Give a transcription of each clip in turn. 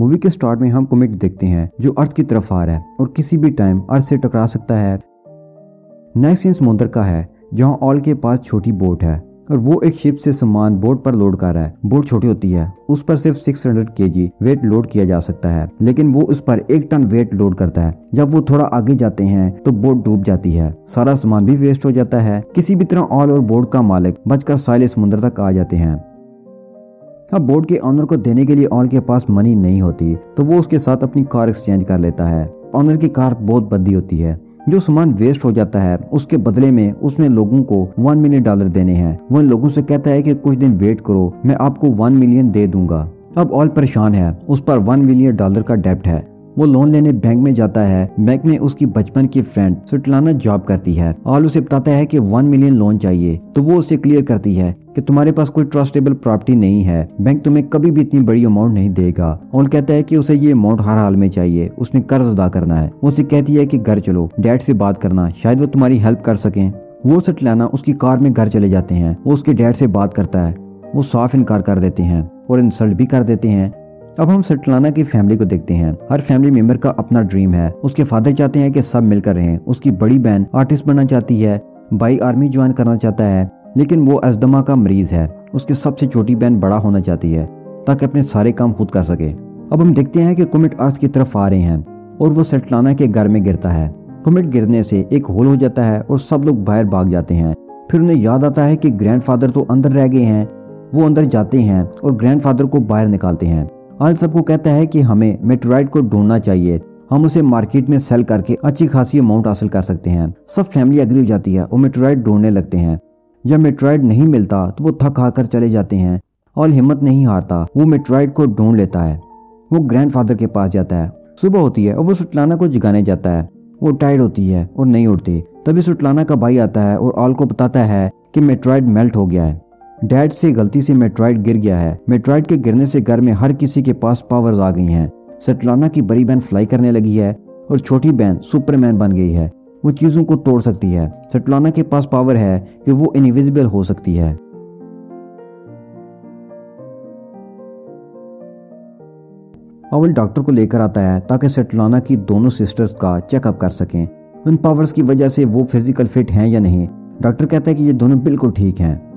Movie के start में हम कोमेट देखते हैं, जो अर्थ की तरफ़ आ रहा है और किसी भी टाइम अर्थ से टकरा सकता है। नेक्स्ट सीन समुद्र का है, जहाँ ऑल के पास छोटी बोट है और वो एक शिप से सामान बोट पर लोड कर रहा है। बोट छोटी होती है, उस पर सिर्फ़ 600 केजी वेट लोड किया जा सकता है, लेकिन वो उस पर एक टन वेट लोड करता है। जब वो थोड़ा आगे जाते हैं तो बोट डूब जाती है। सारा सामान भी वेस्ट हो जाता है। किसी भी तरह ऑल और बोट का मालिक बचकर साइले समुद्र तक आ जाते हैं। अब बोर्ड के ऑनर को देने के लिए ऑनर के पास मनी नहीं होती तो वो उसके साथ अपनी कार एक्सचेंज कर लेता है। ऑनर की कार बहुत बदी होती है। जो सामान वेस्ट हो जाता है, उसके बदले में उसने लोगों को वन मिलियन डॉलर देने हैं। वो इन लोगों से कहता है कि कुछ दिन वेट करो, मैं आपको वन मिलियन दे दूँगा। अब ऑल परेशान है, उस पर वन मिलियन डॉलर का डेप्ट है। वो लोन लेने बैंक में जाता है। बैंक में उसकी बचपन की फ्रेंड सुटलाना जॉब करती है। ऑल उसे बताता है कि वन मिलियन लोन चाहिए। तो वो उसे क्लियर करती है कि तुम्हारे पास कोई ट्रस्टेबल प्रॉपर्टी नहीं है। बैंक तुम्हें कभी भी इतनी बड़ी अमाउंट नहीं देगा। और कहता है कि उसे ये अमाउंट हर हाल में चाहिए। उसने कर्ज अदा करना है। वो उसे कहती है कि घर चलो। डैड से बात करना। शायद वो तुम्हारी हेल्प कर सके। वो सटलाना उसकी कार में घर चले जाते हैं। वो उसके डैड से बात करता है। वो साफ़ इनकार कर देते हैं। और इंसल्ट भी कर देते हैं। अब हम सटलाना की फैमिली को देखते हैं। हर फैमिली मेंबर का अपना ड्रीम है। उसके फादर चाहते हैं कि सब मिलकर रहें। उसकी बड़ी बहन आर्टिस्ट बनना चाहती है। भाई आर्मी ज्वाइन करना चाहता है। लेकिन वो अजदमा का मरीज़ है। उसकी सबसे छोटी बहन बड़ा होना चाहती है, ताकि अपने सारे काम खुद कर सके। अब हम देखते हैं कि कुमिट अर्थ की तरफ़ आ रहे हैं, और वो सटलाना के घर में गिरता है। कुमिट गिरने से एक होल हो जाता है, और सब लोग बाहर भाग जाते हैं। फिर उन्हें याद आता है कि ग्रैंडफादर तो अंदर रह गए हैं। वो अंदर जाते हैं, और ग्रैंडफादर को बाहर निकालते हैं। आल सबको कहता है कि हमें मेट्रोइड को ढूंढना चाहिए। हम उसे मार्केट में सेल करके अच्छी खासी अमाउंट हासिल कर सकते हैं। सब फैमिली एग्री हो जाती है और मेट्रोइड ढूँढने लगते हैं। जब मेट्रोइड नहीं मिलता तो वो थक हाकर चले जाते हैं और हिम्मत नहीं हारता, वो मेट्रोइड को ढूंढ लेता है। वो ग्रैंडफादर के पास जाता है। सुबह होती है और वो सुटलाना को जगाने जाता है। वो टायर्ड होती है और नहीं उठती। तभी सुटलाना का भाई आता है और ऑल को बताता है कि मेट्रॉइड मेल्ट हो गया है। डैड से गलती से मेट्रॉइड गिर गया है। मेट्रॉइड के गिरने से घर में हर किसी के पास पावर्स आ गई हैं। सटलाना की बड़ी बहन फ्लाई करने लगी है और छोटी बहन सुपरमैन बन गई है। वो चीज़ों को तोड़ सकती है। सटलाना के पास पावर है कि वो इनविजिबल हो सकती है। अवल डॉक्टर को लेकर आता है ताकि सटलाना की दोनों सिस्टर्स का चेकअप कर सकें। उन पावर्स की वजह से वो फ़िज़िकल फिट हैं या नहीं? डॉक्टर कहता है कि ये दोनों बिल्कुल ठीक हैं।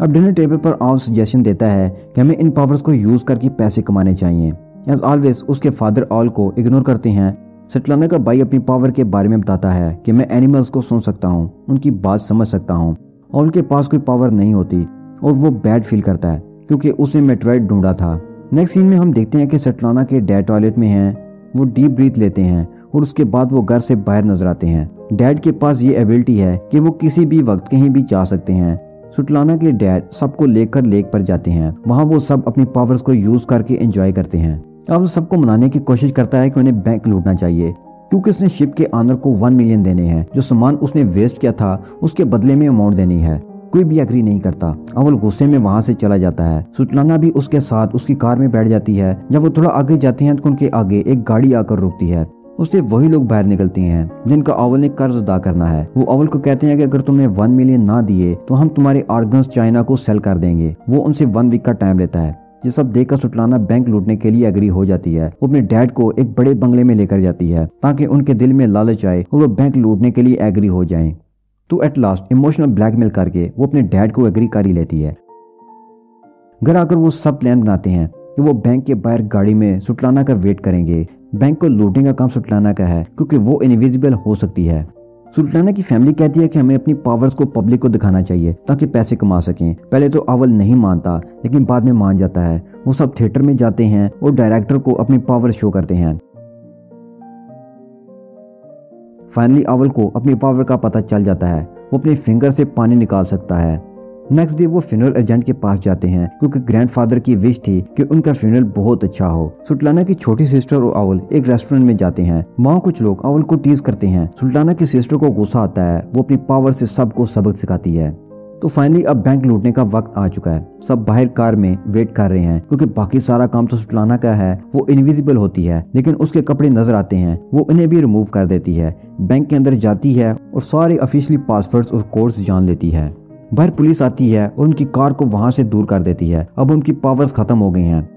अब डिनर टेबल पर आव सजेशन देता है कि हमें इन पावर्स को यूज़ करके पैसे कमाने चाहिए। एज ऑलवेज उसके फादर ऑल को इग्नोर करते हैं। सटलाना का भाई अपनी पावर के बारे में बताता है कि मैं एनिमल्स को सुन सकता हूँ, उनकी बात समझ सकता हूँ ऑल के पास कोई पावर नहीं होती, और वो बैड फील करता है, क्योंकि उसने मेट्रॉइड ढूंढा था। नेक्स्ट सीन में हम देखते हैं कि सटलाना के डैड टॉयलेट में हैं, वो डीप ब्रीथ लेते हैं, और उसके बाद वो घर से बाहर नज़र आते हैं। डैड के पास ये एबिलिटी है कि वो किसी भी वक्त कहीं भी जा सकते हैं। सुटलाना के डैड सबको लेकर लेक पर जाते हैं। वहाँ वो सब अपनी पावर्स को यूज़ करके एंजॉय करते हैं। अब सबको मनाने की कोशिश करता है कि उन्हें बैंक लूटना चाहिए। क्योंकि उसने शिप के ऑनर को वन मिलियन देने हैं। जो सामान उसने वेस्ट किया था, उसके बदले में अमाउंट देनी है। कोई भी अग्री नहीं करता। अवल गुस्से में वहाँ से चला जाता है। सुटलाना भी उसके साथ उसकी कार में बैठ जाती है। जब वो थोड़ा आगे जाते हैं तो उनके आगे एक गाड़ी आकर रुकती है। उससे वही लोग बाहर निकलते हैं, जिनका अवल ने कर्ज अदा करना है। वो अवल को कहते हैं कि अगर तुमने वन मिलियन ना दिए तो हम तुम्हारे ऑर्गन्स चाइना को सेल कर देंगे। वो उनसे वन वीक का टाइम लेता है। ये सब देखकर सुटलाना बैंक लूटने के लिए अग्री हो जाती है। वो अपने डैड को एक बड़े बंगले में लेकर जाती है, ताकि उनके दिल में लालच आए और वो बैंक लूटने के लिए एग्री हो जाए। तो एट लास्ट इमोशनल ब्लैकमेल करके वो अपने डैड को एग्री कर ही लेती है। घर आकर वो सब प्लान बनाते हैं कि वो बैंक के बाहर गाड़ी में सुटलाना का वेट करेंगे। बैंक को लूटने का काम सुल्ताना का है, क्योंकि वो इनविजिबल हो सकती है। सुल्ताना की फैमिली कहती है कि हमें अपनी पावर्स को पब्लिक को दिखाना चाहिए, ताकि पैसे कमा सकें। पहले तो अवल नहीं मानता, लेकिन बाद में मान जाता है। वो सब थिएटर में जाते हैं और डायरेक्टर को अपनी पावर शो करते हैं। फाइनली अवल को अपनी पावर का पता चल जाता है। वो अपने फिंगर से पानी निकाल सकता है। नेक्स्ट डे वो फ्यूनरल एजेंट के पास जाते हैं, क्योंकि ग्रैंडफादर की विश थी कि उनका फ्यूनरल बहुत अच्छा हो। सुल्ताना की छोटी सिस्टर और अवल एक रेस्टोरेंट में जाते हैं। वहाँ कुछ लोग अवल को टीज करते हैं। सुल्ताना की सिस्टर को गुस्सा आता है। वो अपनी पावर से सबको सबक सिखाती है। तो फाइनली अब बैंक लूटने का वक्त आ चुका है। सब बाहर कार में वेट कर रहे हैं, क्योंकि बाकी सारा काम तो सुटलाना का है। वो इनविजिबल होती है, लेकिन उसके कपड़े नज़र आते हैं। वो इन्हें भी रिमूव कर देती है। बैंक के अंदर जाती है और सारे ऑफिशियली पासवर्ड्स और कोड्स जान लेती है। बाहर पुलिस आती है और उनकी कार को वहाँ से दूर कर देती है। अब उनकी पावर्स खत्म हो गई हैं।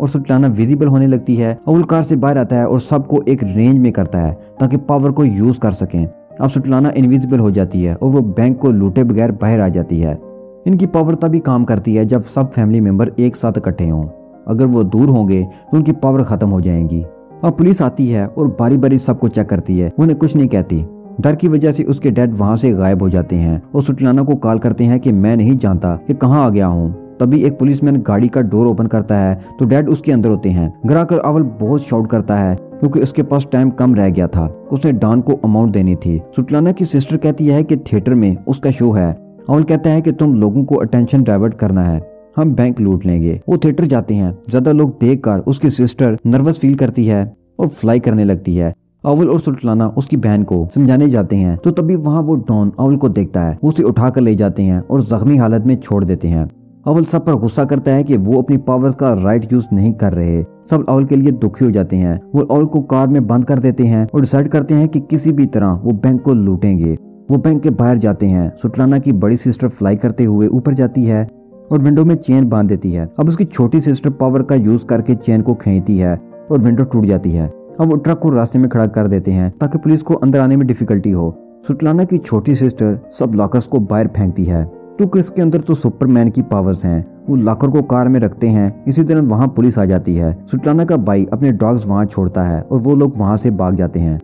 और सुल्ताना विजिबल होने लगती है अवल कार से बाहर आता है और सबको एक रेंज में करता है, ताकि पावर को यूज़ कर सकें। अब सुल्ताना इनविजिबल हो जाती है, और वो बैंक को लूटे बगैर बाहर आ जाती है। इनकी पावर तभी काम करती है, जब सब फैमिली मेंबर एक साथ इकट्ठे हों। अगर वो दूर होंगे तो उनकी पावर खत्म हो जाएगी। अब पुलिस आती है, और बारी बारी सबको चेक करती है, उन्हें कुछ नहीं कहती। डर की वजह से उसके डैड वहाँ से गायब हो जाते हैं और सुटलाना को कॉल करते हैं कि मैं नहीं जानता कि कहाँ आ गया हूँ। तभी एक पुलिसमैन गाड़ी का डोर ओपन करता है तो डैड उसके अंदर होते हैं। घर आकर अवल बहुत शॉर्ट करता है, क्योंकि उसके पास टाइम कम रह गया था। उसने डॉन को अमाउंट देनी थी। सुटलाना की सिस्टर कहती है कि थिएटर में उसका शो है। अवल कहता है कि तुम लोगों को अटेंशन डाइवर्ट करना है। हम बैंक लूट लेंगे। वो थिएटर जाते हैं। ज़्यादा लोग देखकर उसकी सिस्टर नर्वस फील करती है और फ्लाई करने लगती है। अवल और सुल्ताना उसकी बहन को समझाने जाते हैं। तो तभी वहाँ वो डॉन अवल को देखता है। उसे उठाकर ले जाते हैं और जख्मी हालत में छोड़ देते हैं। अवल सब पर गुस्सा करता है कि वो अपनी पावर्स का राइट यूज़ नहीं कर रहे। सब अवल के लिए दुखी हो जाते हैं। वो अवल को कार में बंद कर देते हैं और डिसाइड करते हैं कि किसी भी तरह वो बैंक को लूटेंगे। वो बैंक के बाहर जाते हैं। सुटलाना की बड़ी सिस्टर फ्लाई करते हुए ऊपर जाती है और विंडो में चेन बाँध देती है। अब उसकी छोटी सिस्टर पावर का यूज़ करके चेन को खींचती है और विंडो टूट जाती है। अब वो ट्रक को रास्ते में खड़ा कर देते हैं ताकि पुलिस को अंदर आने में डिफिकल्टी हो। सुटलाना की छोटी सिस्टर सब लॉकर्स को बाहर फेंकती है। क्योंकि इसके अंदर तो सुपरमैन की पावर्स हैं। वो लॉकर को कार में रखते हैं। इसी तरह वहाँ पुलिस आ जाती है। सुटलाना का भाई अपने डॉग्स वहाँ छोड़ता है और वो लोग वहाँ से भाग जाते हैं।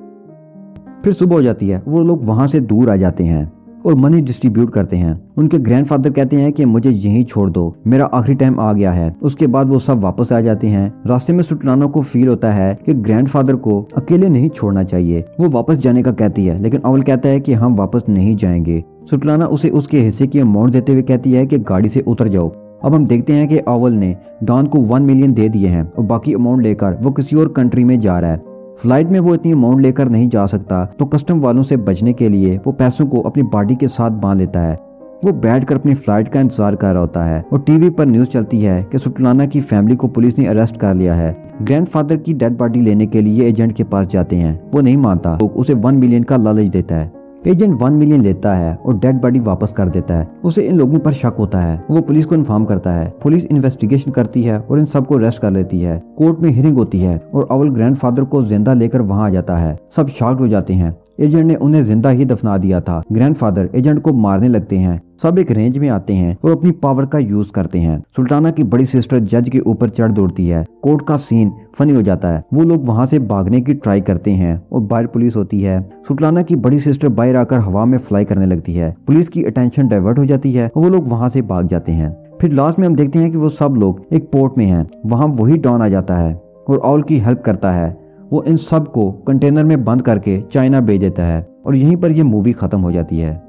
फिर सुबह हो जाती है। वो लोग वहाँ से दूर आ जाते हैं। और मनी डिस्ट्रीब्यूट करते हैं। उनके ग्रैंडफादर कहते हैं कि मुझे यहीं छोड़ दो, मेरा आखिरी टाइम आ गया है। उसके बाद वो सब वापस आ जाते हैं। रास्ते में सुटलाना को फील होता है कि ग्रैंडफादर को अकेले नहीं छोड़ना चाहिए। वो वापस जाने का कहती है, लेकिन अवल कहता है कि हम वापस नहीं जाएँगे। सुटलाना उसे उसके हिस्से की अमाउंट देते हुए कहती है कि गाड़ी से उतर जाओ। अब हम देखते हैं कि अवल ने डॉन को वन मिलियन दे दिए हैं और बाकी अमाउंट लेकर वो किसी और कंट्री में जा रहा है। फ़्लाइट में वो इतनी अमाउंट लेकर नहीं जा सकता। तो कस्टम वालों से बचने के लिए वो पैसों को अपनी बॉडी के साथ बाँध लेता है। वो बैठकर अपनी फ़्लाइट का इंतज़ार कर रहा होता है और टीवी पर न्यूज़ चलती है कि सुटलाना की फैमिली को पुलिस ने अरेस्ट कर लिया है। ग्रैंडफादर की डेड बॉडी लेने के लिए एजेंट के पास जाते हैं। वो नहीं मानता। तो उसे वन मिलियन का लालच देता है। एजेंट वन मिलियन लेता है और डेड बॉडी वापस कर देता है। उसे इन लोगों पर शक होता है। वो पुलिस को इन्फॉर्म करता है। पुलिस इन्वेस्टिगेशन करती है और इन सबको अरेस्ट कर लेती है। कोर्ट में हियरिंग होती है और अवल ग्रैंडफादर को ज़िंदा लेकर वहाँ आ जाता है। सब शॉक्ड हो जाते हैं। एजेंट ने उन्हें ज़िंदा ही दफना दिया था। ग्रैंडफादर एजेंट को मारने लगते हैं। सब एक रेंज में आते हैं और अपनी पावर का यूज़ करते हैं। सुल्ताना की बड़ी सिस्टर जज के ऊपर चढ़ दौड़ती है। कोर्ट का सीन फनी हो जाता है। वो लोग वहाँ से भागने की ट्राई करते हैं और बाहर पुलिस होती है। सुल्ताना की बड़ी सिस्टर बाहर आकर हवा में फ्लाई करने लगती है। पुलिस की अटेंशन डाइवर्ट हो जाती है और वो लोग वहाँ से भाग जाते हैं। फिर लास्ट में हम देखते हैं कि वो सब लोग एक पोर्ट में हैं। वहाँ वही डॉन आ जाता है और ऑल की हेल्प करता है। वो इन सबको कंटेनर में बंद करके चाइना भेज देता है और यहीं पर यह मूवी खत्म हो जाती है।